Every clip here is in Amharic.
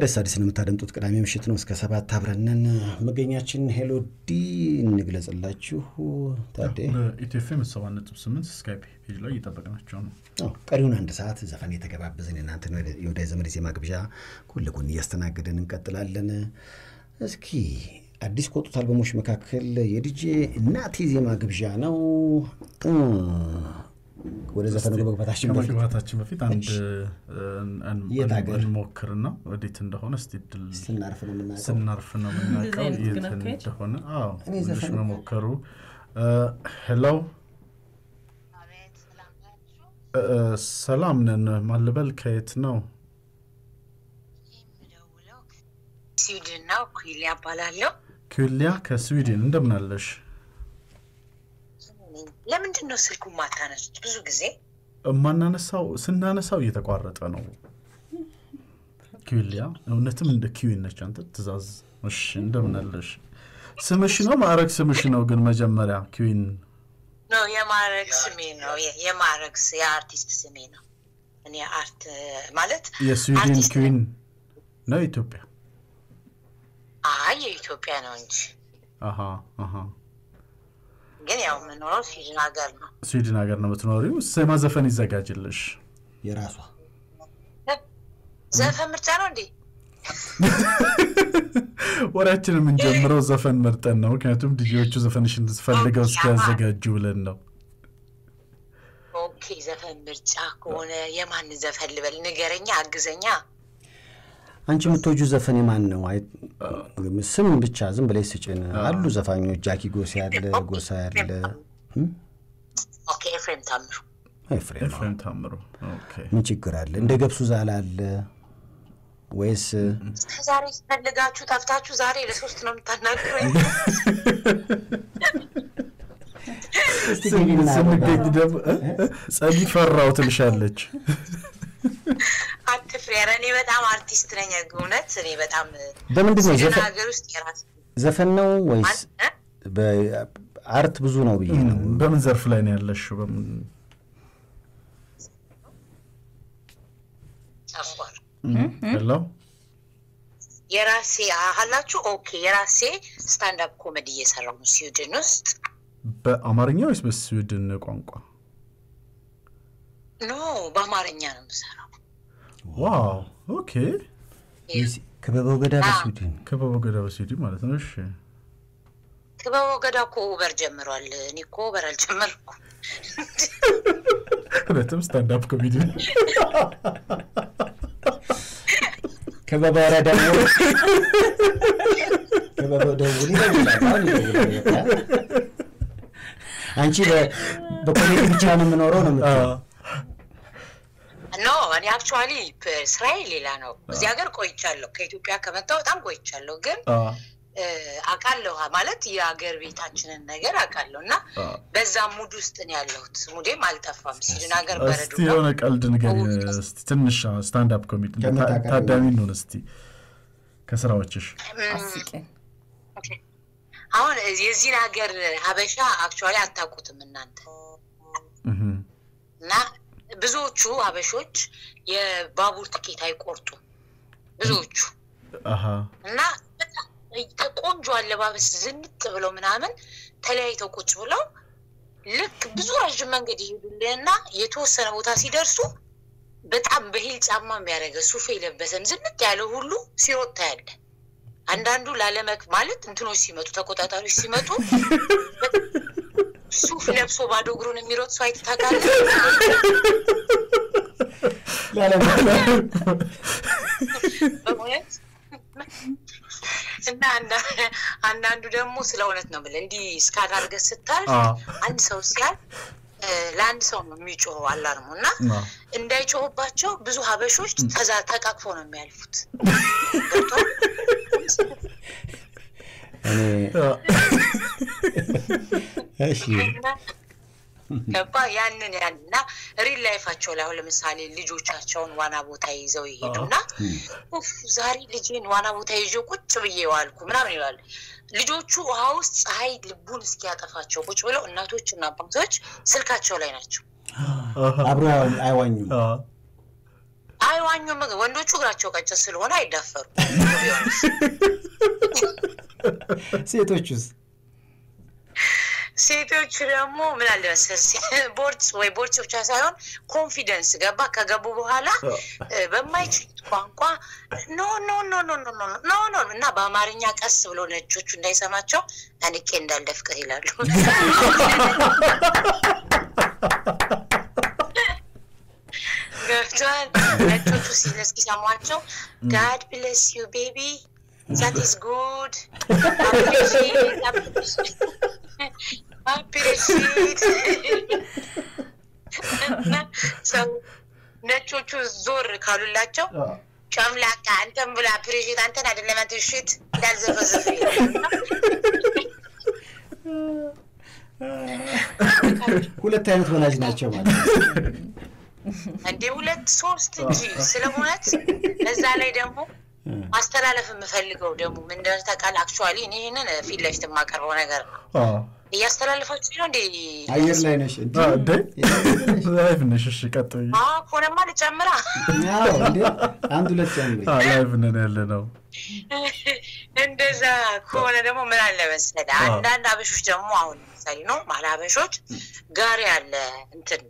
አዲስ ነው የምታደምጡት። ቅዳሜ ምሽት ነው እስከ ሰባት አብረንን መገኛችን hello ዲ እንግለጽላችሁ። ታዴ በኢትዮኤፍኤም ሰባ ነጥብ ስምንት Skype page ላይ እየጠበቅናቸው ነው። ቀሪውን አንድ ሰዓት ዘፈን የተገባበዝን የእናንተን የወዳጅ ዘመድ ዜማ ግብዣ ጎን ለጎን እያስተናገድን እንቀጥላለን። እስኪ አዲስ ከወጡት አልበሞች መካከል የዲጄ እናቴ ዜማ ግብዣ ነው። ወደ ዘፈኑ ከመግባታችን በፊት ከመግባታችን በፊት አንድ? እንሞክርና ወዴት እንደሆነ ስናርፍ ነው የምናውቀው። የት? እንደሆነ። ትንሽ መሞከሩ ሄሎ ሰላም ነን። ማልበል ከየት ነው? ስዊድን ነው። ኩይል ያባላለሁ። ኪሊያ ከስዊድን እንደምን አለሽ? ለምንድን ነው ስልኩ ማታነሱት? ብዙ ጊዜ የማናነሳው ስናነሳው እየተቋረጠ ነው። ኪሊያ እውነትም እንደ ኪዊን ነች አንተ ትእዛዝ። እሺ እንደምን አለሽ? ስምሽ ነው ማዕረግ ስምሽ ነው ግን መጀመሪያ ኪዊን ነው የማረግ ስሜ ነው። የ- የማረግ ስ- የአርቲስት ስሜ ነው። እኔ አርት ማለት የስዊድን ኪዊን ነው ኢትዮጵያ? አይ የኢትዮጵያ ነው እንጂ አሃ አሃ ግን ያው የምኖረው ስዊድን ሀገር ነው። ስዊድን ሀገር ነው የምትኖሪው። ሴማ ዘፈን ይዘጋጅልሽ። የራሷ ዘፈን ምርጫ ነው እንዴ? ወሬያችን የምንጀምረው ዘፈን መርጠን ነው። ምክንያቱም ዲጄዎቹ ዘፈንሽን ፈልገው እስኪያዘጋጁ ብለን ነው። okay ዘፈን ምርጫ ከሆነ የማን ዘፈን ልበል? ንገረኛ፣ አግዘኛ። አንቺ የምትወጁ ዘፈን የማን ነው? አይ ስም ብቻ ዝም ብለሽ ስጭን። አሉ ዘፋኞች ጃኪ ጎሳ ያለ ጎሳ ያለ ኤፍሬም ታምሩ። ኤፍሬም ነው። ኤፍሬም ታምሩ። okay ምን ችግር አለ? እንደ ገብሱ ዛላ አለ ወይስ እስከዛሬ ፈልጋችሁ ጠፍታችሁ ዛሬ ለሶስት ነው የምታናግረኝ? ስንገኝ ደግሞ? ጸጊ ፈራው ትልሻለች። አትፍሪ። ኧረ እኔ በጣም አርቲስት ነኝ። እውነት እኔ በጣም በምንድን ነው ዘፈን ሀገር ውስጥ የራስ ዘፈን ነው ወይስ? በ art ብዙ ነው ብዬ ነው። በምን ዘርፍ ላይ ነው ያለሽው? በምን hello የራሴ አላችሁ። okay የራሴ stand-up comedy እየሰራሁ ነው ስዊድን ውስጥ። በአማርኛ ወይስ በስዊድን ቋንቋ? no በአማርኛ ነው የምሰራው። wow okay። ክበበው ገዳ በስዊድን ክበበው ገዳ በስዊድን ማለት ነው። እሺ ክበበው ገዳ እኮ ኡበር ጀምሯል። እኔ እኮ ኡበር አልጀመርኩም። እውነትም stand-up comedy ክበበ ኧረ ደውል ክበበው ደውል ይደውላል። አንቺ በ- በኮሜዲ ብቻ ነው የምኖረው ነው የምትለው። no እኔ actually ስራዬ ሌላ ነው። እዚህ ሀገር ቆይቻለሁ። ከኢትዮጵያ ከመጣሁ በጣም ቆይቻለሁ። ግን አውቃለሁ ማለት የሀገር ቤታችንን ነገር አውቃለሁ እና በዛ mood ውስጥ ነው ያለሁት። mood ኤም አልጠፋም። ስዊድን ሀገር እስቲ የሆነ ቀልድ ንገሪን እስቲ ትንሽ stand-up comedy ከምታውቀው ታዳሚ እንሆን እስቲ ከስራዎችሽ አሁን የዚህን ሀገር ሀበሻ actually አታውቁትም እናንተ እና ብዙዎቹ ሀበሾች የባቡር ትኬት አይቆርጡም ብዙዎቹ እና ቆንጆ አለባበስ ዝንጥ ብለው ምናምን ተለያይተው ቁጭ ብለው ልክ ብዙ ረዥም መንገድ ይሄዱልህና የተወሰነ ቦታ ሲደርሱ በጣም በ heel ጫማ የሚያደርገው ሱፍ የለበሰም ዝንጥ ያለ ሁሉ ሲሮጥ ታያለህ። አንዳንዱ ላለመክ ማለት እንትኖች ሲመጡ ተቆጣጣሪዎች ሲመጡ ሱፍ ለብሶ ባዶ እግሩን የሚሮጥ ሰው አይተህ ታውቃለህ? በእውነት? እና አንዳ- አንዳንዱ ደግሞ ስለ እውነት ነው የምልህ። እንዲህ እስካን አድርገህ ስታልፍ አንድ ሰው ሲያል ለአንድ ሰው ነው የሚጮኸው አላርሙ። እና እንዳይጮህባቸው ብዙ ሀበሾች ተዛ ተቃቅፈው ነው የሚያልፉት። ገባ ያንን ያን እና ሪል ላይፋቸው ላይ አሁን ለምሳሌ ልጆቻቸውን ዋና ቦታ ይዘው ይሄዱና ዛሬ ልጄን ዋና ቦታ ይዤ ቁጭ ብዬ ዋልኩ ምናምን ይላሉ። ልጆቹ ውሃ ውስጥ ፀሐይ ልቡን እስኪያጠፋቸው ቁጭ ብለው እናቶችና አባቶች ስልካቸው ላይ ናቸው። አብሮ አይዋኙም። አዎ። አይዋኙም። ወንዶቹ እግራቸው ቀጭን ስለሆነ አይዳፈሩ። ሴቶቹስ ሴቶቹ ደግሞ ምን አለ መሰለህ ቦርጭ ወይ ቦርጭ ብቻ ሳይሆን confidence ገባ ከገቡ በኋላ በማይችሉት ቋንቋ no no no no no no no no እና በአማርኛ ቀስ ብሎ ነጮቹ እንዳይሰማቸው አንቄ እንዳልደፍቅህ ይላሉ። ገብቷል። ነጮቹ እስኪሰሟቸው God bless you baby that is good appreciate ሰው ነጮቹ ዞር ካሉላቸው ጨምላቃ አንተን ብላ appreciate አንተን አይደለም አንተ shit እንዳልዘፈዘፍ ሁለት አይነት ወላጅ ናቸው ማለት ነው። እንዴ ሁለት ሶስት እንጂ ስለ እውነት እዛ ላይ ደግሞ ማስተላለፍ የምፈልገው ደግሞ ምን እንደሆነ ታውቃለህ? actually እኔ ይህንን ፊት ለፊት የማቀርበው ነገር ነው። እያስተላለፋችሁ ነው እንዴ? አየር ላይ ነሽ እንዴ? live ነሽ። እሺ ቀጥይ። አዎ ከሆነማ ልጨምራ። አንድ ሁለት ጨምሪ። live ነን ያለ ነው። እንደዛ ከሆነ ደግሞ ምን አለ መሰለህ፣ አንዳንድ አበሾች ደግሞ አሁን ለምሳሌ ነው ማለ አበሾች ጋሪ አለ እንትን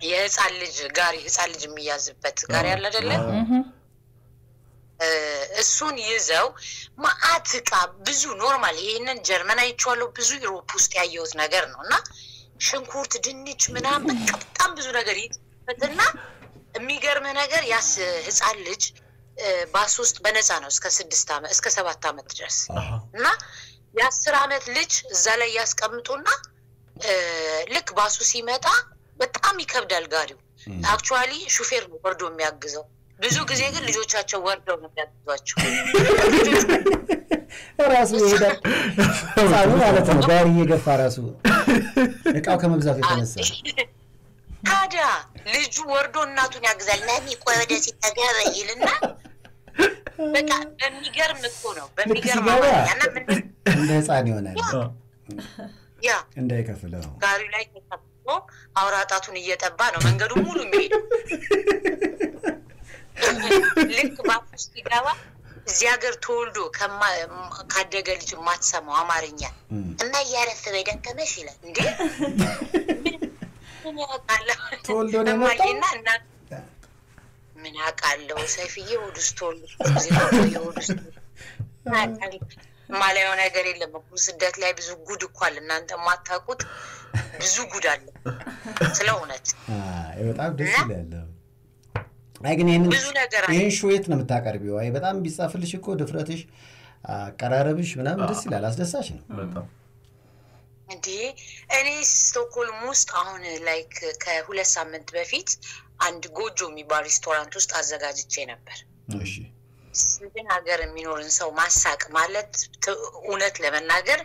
የህፃን ልጅ ጋሪ ህፃን ልጅ የሚያዝበት ጋሪ አለ አይደለ? እ፣ እሱን ይዘው መአት እቃ ብዙ normal ይሄንን ጀርመን አይቼዋለሁ። ብዙ Europe ውስጥ ያየሁት ነገር ነው። እና ሽንኩርት ድንች ምናምን በቃ በጣም ብዙ ነገር ይበትና የሚገርምህ ነገር ያው ህፃን ልጅ ባስ ውስጥ በነፃ ነው እስከ ስድስት ዓመት እስከ ሰባት ዓመት ድረስ እና የአስር ዓመት ልጅ እዛ ላይ ያስቀምጡና ልክ ባሱ ሲመጣ በጣም ይከብዳል ጋሪው። actually ሹፌር ነው ወርዶ የሚያግዘው። ብዙ ጊዜ ግን ልጆቻቸው ወርደው ነው የሚያግዟቸው። ራሱ ይሄዳል ማለት ነው። ጋሪ እየገፋ ራሱ እቃው ከመብዛቱ የተነሳ ታዲያ ልጁ ወርዶ እናቱን ያግዛል። ለሚ ቆይ ወደ ሲጠገበ ይልና በቃ በሚገርም እኮ ነው በሚገርም እንደ ህፃን ይሆናል ያ እንዳይከፍለው ጋሪው ላይ አውራ ጣቱን እየጠባ ነው መንገዱ ሙሉ የሚሄደው። ልክ ባፍ ውስጥ ሲገባ እዚህ ሀገር ተወልዶ ከማ- ካደገ ልጅ የማትሰማው አማርኛ እና እያረፍ በደከመሽ ይላል። እንዴ ምን ያውቃለሁ? ምን ያውቃለሁ? ሰይፍዬ ውስጥ ተወልዶ ጊዜ የሆድ ውስጥ የማላየው ነገር የለም እኮ ስደት ላይ ብዙ ጉድ እኮ አለ። እናንተ የማታውቁት ብዙ ጉድ አለ ስለ እውነት አይ፣ በጣም ደስ ይላል። አይ ግን ይህን የት ነው የምታቀርቢው? አይ በጣም ቢጻፍልሽ እኮ ድፍረትሽ፣ አቀራረብሽ ምናምን ደስ ይላል። አስደሳች ነው። በጣም እንዴ እኔ ስቶክሆልም ውስጥ አሁን like ከሁለት ሳምንት በፊት አንድ ጎጆ የሚባል ሬስቶራንት ውስጥ አዘጋጅቼ ነበር። እሺ ስዊድን ሀገር የሚኖርን ሰው ማሳቅ ማለት እውነት ለመናገር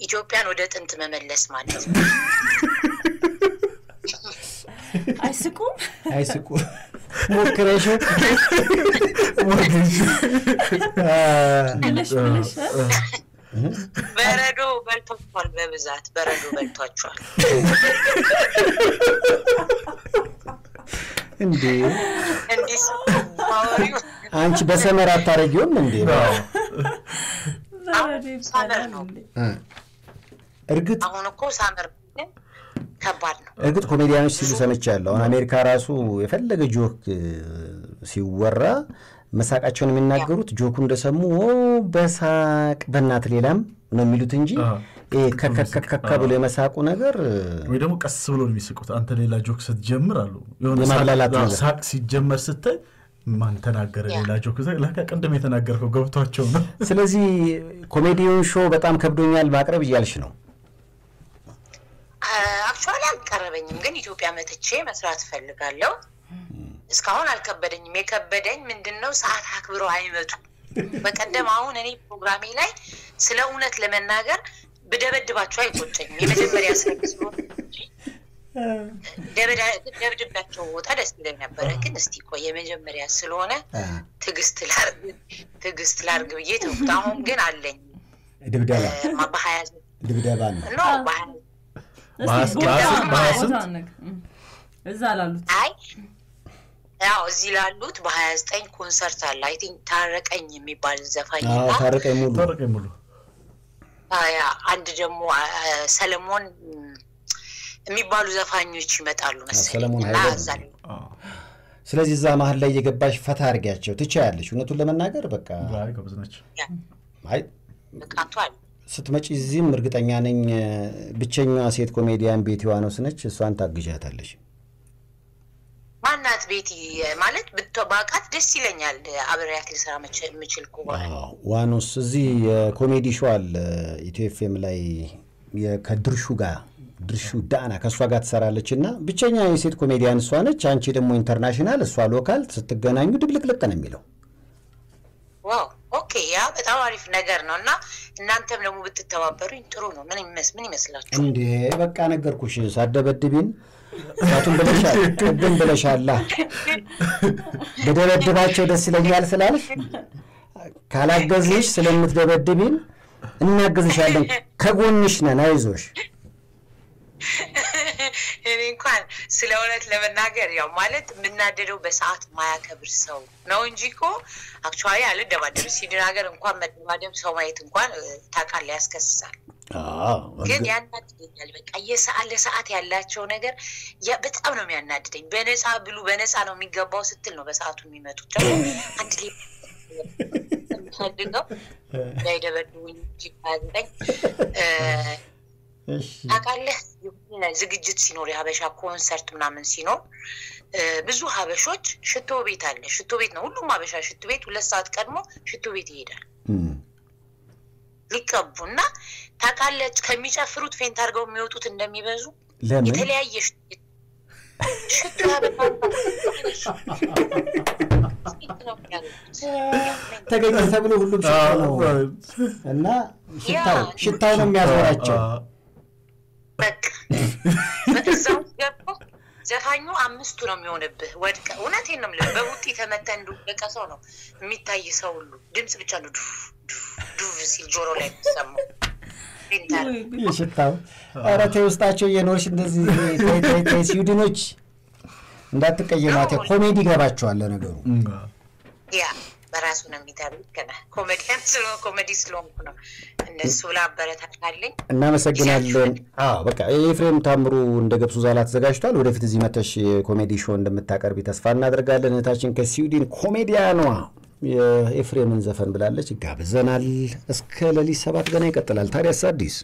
ኢትዮጵያን ወደ ጥንት መመለስ ማለት ነው። አይስቁም? አይስቁ ሞክረሽ በረዶ በልቷቸዋል፣ በብዛት በረዶ በልቷቸዋል። እንዴ እንዲህ ስታወሪው አንቺ በሰመር አታረጊውም እንዴ? እርግጥ አሁን እኮ ሳመር ከባድ ነው። እርግጥ ኮሜዲያኖች ሲሉ ሰምቻለሁ። አሁን አሜሪካ ራሱ የፈለገ ጆክ ሲወራ መሳቃቸውን የሚናገሩት ጆኩ እንደሰሙ በሳቅ በእናት ሌላም ነው የሚሉት እንጂ ከከከከከ ብሎ የመሳቁ ነገር ወይ ደግሞ ቀስ ብሎ ነው የሚስቁት። አንተ ሌላ ጆክ ስትጀምር አሉ የሆነ ሳቅ ሲጀመር ስታይ ማን ተናገረ ሌላ ጆክ ቅድም የተናገርከው ገብቷቸው ነው። ስለዚህ ኮሜዲውን show በጣም ከብዶኛል ማቅረብ እያልሽ ነው። actually አልከበደኝም፣ ግን ኢትዮጵያ መጥቼ መስራት እፈልጋለሁ። እስካሁን አልከበደኝም። የከበደኝ ምንድን ነው ሰዓት አክብረው አይመጡም። በቀደም አሁን እኔ ፕሮግራሜ ላይ ስለ እውነት ለመናገር ብደበድባቸው አይቆጨኝም። የመጀመሪያ ስለ ስለሆነ ደብድቤያቸው ወጣ ደስ ይለኝ ነበረ። ግን እስቲ ቆይ የመጀመሪያ ስለሆነ ትዕግስት ላርግ ትዕግስት ላርግ ብዬ ተውኩት። አሁን ግን አለኝ። ድብደባ በሀያ ድብደባ ነው። እዛ ላሉት። አይ ያው እዚህ ላሉት በሀያ ዘጠኝ ኮንሰርት አለ። I think ታረቀኝ የሚባል ዘፋኝ ታረቀኝ ሙሉ። ታረቀኝ ሙሉ። ያ አንድ ደግሞ ሰለሞን የሚባሉ ዘፋኞች ይመጣሉ መሰለኝ። እና እዛ ላይ ስለዚህ እዛ መሀል ላይ የገባሽ ፈታ አድርጊያቸው። ትችያለሽ። እውነቱን ለመናገር በቃ ስትመጪ እዚህም እርግጠኛ ነኝ ብቸኛዋ ሴት ኮሜዲያን ቤቲ ዋኖስ ነች። እሷን ታግዣታለሽ። ማናት ቤቲ? ማለት ባውቃት ደስ ይለኛል። አብሬያት መች- የምችል ዋኖስ እዚህ የኮሜዲ show አለ ኢትዮ ኤፍኤም ላይ የ- ከድርሹ ጋር ድርሹ ዳና ከእሷ ጋር ትሰራለች እና ብቸኛ የሴት ኮሜዲያን እሷ ነች። አንቺ ደግሞ international፣ እሷ local። ስትገናኙ ድብልቅልቅ ነው የሚለው። wow okay፣ ያ በጣም አሪፍ ነገር ነው እና እናንተም ደግሞ ብትተባበሩኝ ጥሩ ነው። ምን ይመስ- ምን ይመስላችሁ? እንዴ በቃ ነገርኩሽ፣ ሳደበድቢን እሳቱን ብለሻል፣ ቅድም ብለሻላ። በደበድባቸው ደስ ይለኛል ስላልሽ ካላገዝሽ ስለምትደበድቢን እናግዝሻለን፣ ከጎንሽ ነን፣ አይዞሽ። እኔ እንኳን ስለ እውነት ለመናገር ያው ማለት የምናደደው በሰዓት ማያከብር ሰው ነው እንጂ እኮ actually አልደባደብ ስዊድን ሀገር እንኳን መደባደብ ሰው ማየት እንኳን ታውቃለህ ያስከስሳል። ግን ያናድደኛል። በቃ የሰዓት ለሰዓት ያላቸው ነገር በጣም ነው የሚያናድደኝ። በነፃ ብሉ በነፃ ነው የሚገባው ስትል ነው በሰዓቱ የሚመጡት። ደግሞ አንድ ሌ ፈልገው እንዳይደበድቡኝ እሺ። ታውቃለህ የሆነ ዝግጅት ሲኖር የሀበሻ ኮንሰርት ምናምን ሲኖር ብዙ ሀበሾች ሽቶ ቤት አለ። ሽቶ ቤት ነው ሁሉም ሀበሻ ሽቶ ቤት ሁለት ሰዓት ቀድሞ ሽቶ ቤት ይሄዳል። ሊቀቡ እና ታውቃለህ ከሚጨፍሩት faint አድርገው የሚወጡት እንደሚበዙ ለምን? የተለያየ ሽቶ ሽቶ ተገኘ ተብሎ ሁሉም ሽታ ነው። እና ሽታው ነው የሚያዞራቸው። በቃ እዛ ውስጥ ገብቶ ዘፋኙ አምስቱ ነው የሚሆንብህ። ወድቀ እውነቴን ነው የምልህ በቡጢ ተመተ እንደወደቀ ሰው ነው የሚታይ ሰው ሁሉ። ድምፅ ብቻ ነው ዱፍ ዱፍ ሲል ጆሮ ላይ የሚሰማው። የሽታው። ኧረ ተይ ውስጣቸው እየኖርሽ እንደዚህ ተይ ስዊድኖች እንዳትቀየሟት። ኮሜዲ ይገባቸዋል ለነገሩ። ያ በራሱ ነው ገና ኮሜዲያን ስለሆነ ኮሜዲ ስለሆንኩ ነው እነሱ ላበረታታለኝ እናመሰግናለን። አዎ በቃ የኤፍሬም ታምሩ እንደ ገብሱ ዛላ ተዘጋጅቷል። ወደፊት እዚህ መተሽ የኮሜዲ show እንደምታቀርቢ ተስፋ እናደርጋለን። እህታችን ከስዊድን ኮሜዲያኗ የኤፍሬምን ዘፈን ብላለች። ጋብዘናል። እስከ ሌሊት ሰባት ገና ይቀጥላል። ታዲያስ አዲስ